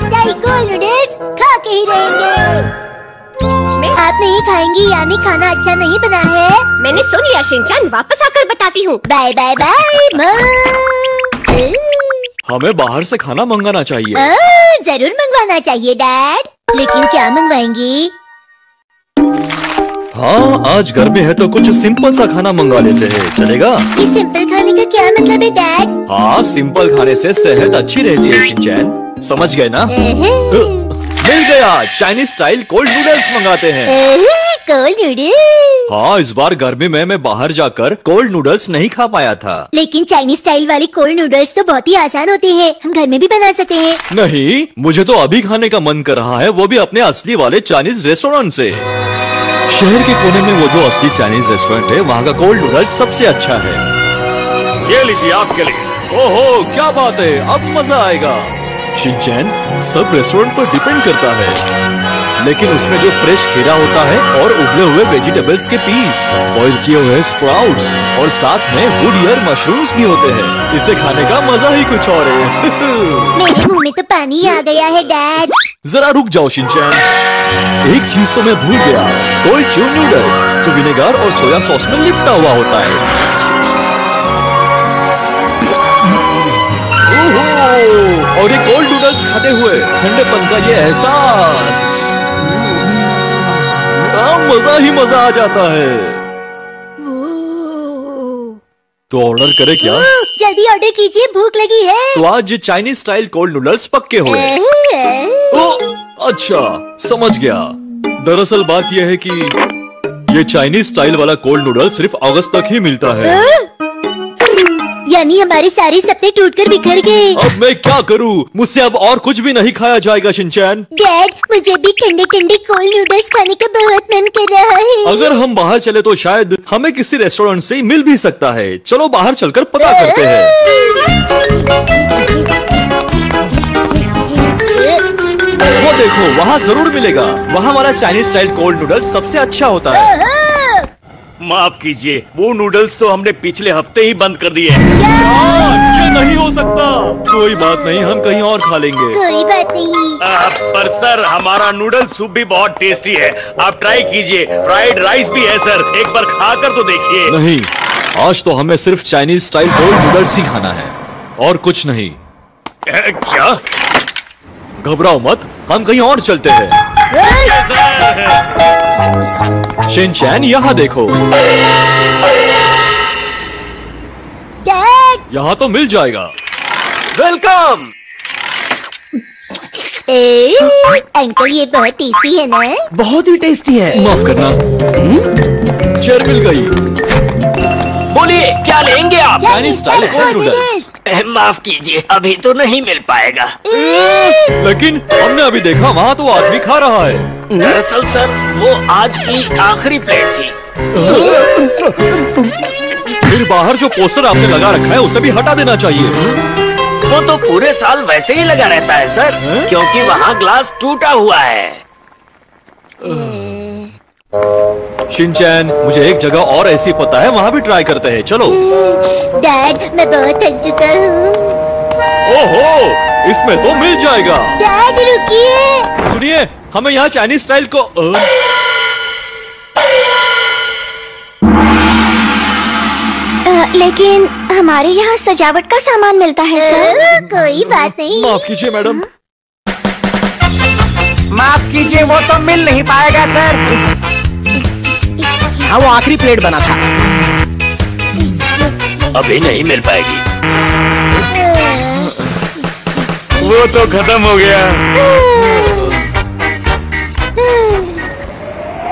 Style गोल noodles खा के ही रहेंगे। आप नहीं खाएँगी यानी खाना अच्छा नहीं बना है। मैंने सुन लिया शिनचान वापस आकर बताती हूँ। बाय बाय बाय हमें बाहर से खाना मंगाना चाहिए। ज़रूर मंगवाना चाहिए डैड लेकिन क्या मंगवाएँगी? हाँ आज घर में है तो कुछ सिंपल सा खाना मंगा लेते हैं। चलेगा? इस सिंपल खाने का क्या मतलब है डैड? हाँ सिंपल खाने से सेहत अच्छी रहती है शिनचैन समझ गए ना? मिल गया। चाइनीज़ स्टाइल कोल्ड नूडल्स मंगाते हैं। Cold noodles. हाँ इस बार गर्मी में मैं बाहर जाकर कोल्ड नूडल्स नहीं खा पाया था। लेकिन चाइनीज़ स्टाइल वाली कोल्ड नूडल्स तो बहुत ही आसान होती है। हम घर में भी बना सकते हैं। नहीं मुझे तो अभी खाने का मन कर रहा है वो भी अपने असली वाले चाइनीज़ रेस्टोरेंट से। शहर के कोने में वो जो असली चाइनीज़ रेस्टोरेंट है वहाँ का कोल्ड नूडल्स सबसे अच्छा है। ये लीजिए आपके लिए। ओहो क्या बात है अब मज़ा आएगा। शिनचैन सब रेस्टोरेंट पर डिपेंड करता है। लेकिन उसमें जो फ्रेश खीरा होता है और उबले हुए वेजिटेबल्स के पीस बॉइल किए हुए स्प्राउट्स और साथ में वुड ईयर मशरूम्स भी होते हैं। इसे खाने का मज़ा ही कुछ और है। मेरे मुँह में तो पानी आ गया है डैड जरा रुक जाओ शिनचैन। एक चीज़ तो मैं भूल गया। कोल्ड च्यू नूडल्स जो विनेगर और सोया सॉस में लिपटा हुआ होता है। ओहो, और ये कोल्ड नूडल्स खाते हुए ठंडेपन का ये एहसास। मज़ा ही मज़ा आ जाता है। तो ऑर्डर करे क्या? जल्दी ऑर्डर कीजिए भूख लगी है। तो आज चाइनीज़ स्टाइल कोल्ड नूडल्स पक्के हुए। ओ, अच्छा समझ गया। दरअसल बात यह है कि ये चाइनीज़ स्टाइल वाला कोल्ड नूडल सिर्फ़ अगस्त तक ही मिलता है। यानी हमारे सारे सपने टूटकर बिखर गए। अब मैं क्या करूँ? मुझसे अब और कुछ भी नहीं खाया जाएगा शिनचैन। डैड मुझे भी ठंडे ठंडे कोल्ड नूडल्स खाने का बहुत मन कर रहा है। अगर हम बाहर चले तो शायद हमें किसी रेस्टोरेंट से मिल भी सकता है। चलो बाहर चलकर पता करते हैं? वहाँ ज़रूर मिलेगा। वहाँ हमारा चाइनीज़ स्टाइल कोल्ड नूडल सबसे अच्छा होता है। माफ़ कीजिए वो नूडल्स तो हमने पिछले हफ़्ते ही बंद कर दिए। हाँ, ये नहीं हो सकता? कोई बात नहीं हम कहीं और खा लेंगे। कोई बात नहीं। आ, पर सर हमारा नूडल सूप भी बहुत टेस्टी है। आप ट्राई कीजिए फ्राइड राइस भी है सर। एक बार खा कर तो देखिए। नहीं आज तो हमें सिर्फ़ चाइनीज़ स्टाइल कोल्ड नूडल्स ही खाना है और कुछ नहीं। क्या? घबराओ मत हम कहीं और चलते हैं। शिनचैन यहाँ देखो। यहाँ तो मिल जाएगा। वेलकम! ए, अंकल ये बहुत टेस्टी है ना? बहुत ही टेस्टी है। माफ़ करना। चेयर मिल गई। बोलिए क्या लेंगे आप? चाइनीज़ स्टाइल कोल्ड नूडल्स माफ़ कीजिए अभी तो नहीं मिल पाएगा। लेकिन हमने अभी देखा वहाँ तो आदमी खा रहा है। दरअसल सर वो आज की आखिरी प्लेट थी। फिर बाहर जो पोस्टर आपने लगा रखा है उसे भी हटा देना चाहिए। वो तो पूरे साल वैसे ही लगा रहता है सर? क्योंकि वहाँ ग्लास टूटा हुआ है। शिनचैन मुझे एक जगह और ऐसी पता है वहाँ भी ट्राई करते हैं। चलो। डैड मैं बहुत थक चुका हूँ। ओहो इसमें तो मिल जाएगा। डैड रुकिए। सुनिए हमें यहाँ चाइनीज़ स्टाइल को लेकिन हमारे यहाँ सजावट का सामान मिलता है अ, कोई बात नहीं। माफ़ कीजिए मैडम। माफ़ कीजिए वो तो मिल नहीं पाएगा सर। हाँ वो आखिरी प्लेट बना था अभी नहीं मिल पाएगी वो तो खत्म हो गया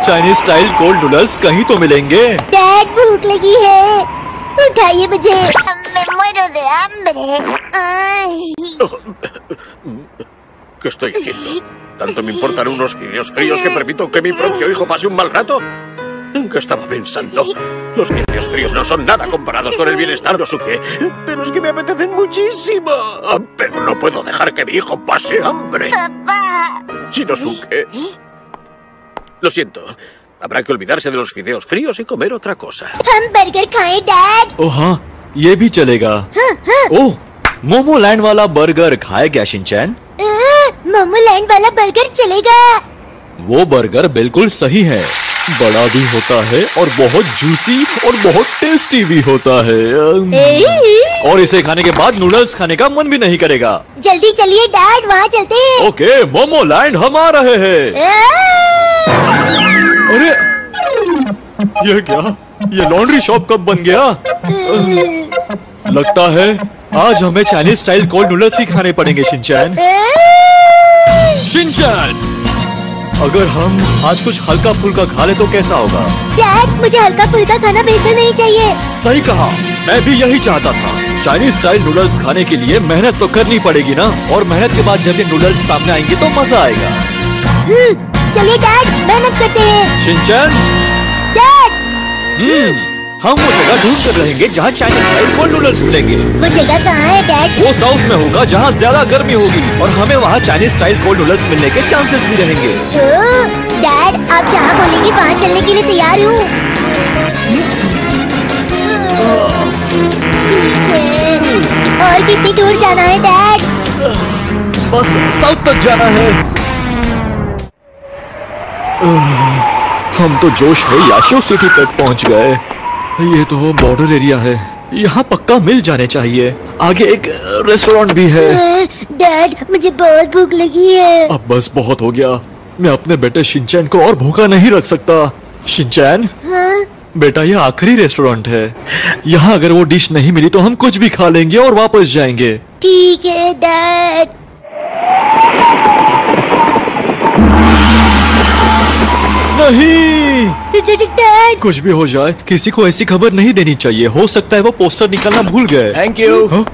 चाइनीज़ स्टाइल कोल्ड नूडल्स कहीं तो मिलेंगे डैड भूख लगी है उठाइए मुझे मैं muero de hambre. ¿Qué estoy haciendo? ¿Tanto me importan unos fideos fríos que permito que mi propio hijo pase un mal rato? ¿En qué estaba pensando? Los fideos fríos no son nada comparados con el bienestar de Suke. Pero es que me apetecen muchísimo. Ah, Pero no puedo dejar que mi hijo pase hambre. Papá. Shinosuke. Lo siento. Habrá que olvidarse de los fideos fríos y comer otra cosa. हम burger खाएं dad ओ हाँ ये भी चलेगा ओह momo Land वाला burger खाए क्या Shinchan अ, momo Land वाला बर्गर चलेगा वो बर्गर बिल्कुल सही है बड़ा भी होता है और बहुत जूसी और बहुत टेस्टी भी होता है। और इसे खाने के बाद नूडल्स खाने का मन भी नहीं करेगा। जल्दी चलिए डैड वहाँ चलते हैं। ओके मोमो लैंड हम आ रहे हैं। अरे ये क्या? ये लॉन्ड्री शॉप कब बन गया? लगता है आज हमें चाइनीज़ स्टाइल कोल्ड नूडल्स ही खाने पड़ेंगे शिनचैन शिनचैन अगर हम आज कुछ हल्का फुल्का खा ले तो कैसा होगा? डैड मुझे हल्का फुल्का खाना बिल्कुल नहीं चाहिए। सही कहा। मैं भी यही चाहता था। चाइनीज़ स्टाइल नूडल्स खाने के लिए मेहनत तो करनी पड़ेगी ना? और मेहनत के बाद जब ये नूडल्स सामने आएँगे तो मज़ा आएगा। हम्म, चलिए डैड मेहनत करते हैं। Shinchan dad! हम्म। हम वो जगह ढूंढ कर रहेंगे जहाँ चाइनीज़ स्टाइल कोल्ड नूडल्स मिलेंगे। वो जगह कहाँ है डैड वो साउथ में होगा जहाँ ज़्यादा गर्मी होगी। और हमें वहाँ चाइनीज़ स्टाइल कोल्ड नूडल्स मिलने के चांसेस भी रहेंगे। डैड आप जहाँ बोलेंगे वहाँ चलने के लिए तैयार हूँ। और कितनी दूर जाना है डैड बस साउथ तक जाना है। हम तो जोश में याशो सिटी तक पहुँच गए। ये तो बॉर्डर एरिया है। यहाँ पक्का मिल जाने चाहिए। आगे एक रेस्टोरेंट भी है। अ, डैड मुझे बहुत भूख लगी है। अब बस बहुत हो गया। मैं अपने बेटे शिनचैन को और भूखा नहीं रख सकता। शिनचैन? हाँ? बेटा ये आखिरी रेस्टोरेंट है। यहाँ अगर वो डिश नहीं मिली तो हम कुछ भी खा लेंगे और वापस जाएँगे। ठीक है डैड। नहीं। कुछ भी हो जाए किसी को ऐसी खबर नहीं देनी चाहिए। हो सकता है वो पोस्टर निकालना भूल गए। थैंक यू हाँ?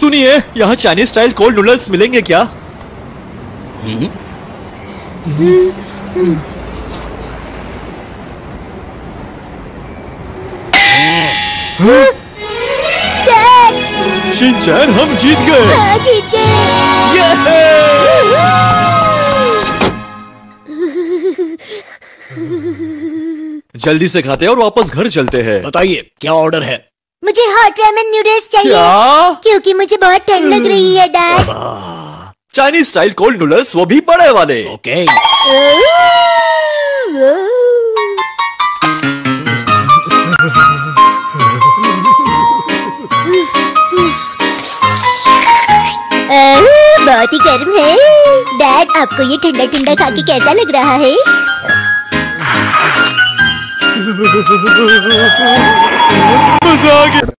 सुनिए यहाँ चाइनीज़ स्टाइल कोल्ड नूडल्स मिलेंगे क्या? डैड शिनचैन हम जीत गए। हाँ जीत गए। जल्दी से खाते हैं और वापस घर चलते हैं। बताइए क्या ऑर्डर है? मुझे हॉट रेमन नूडल्स चाहिए क्या? क्योंकि मुझे बहुत ठंड लग रही है dad Chinese style cold noodles वो भी बड़े वाले। ओके बहुत ही गर्म है। डैड आपको ये ठंडा ठंडा खा के कैसा लग रहा है? मज़ा आ गया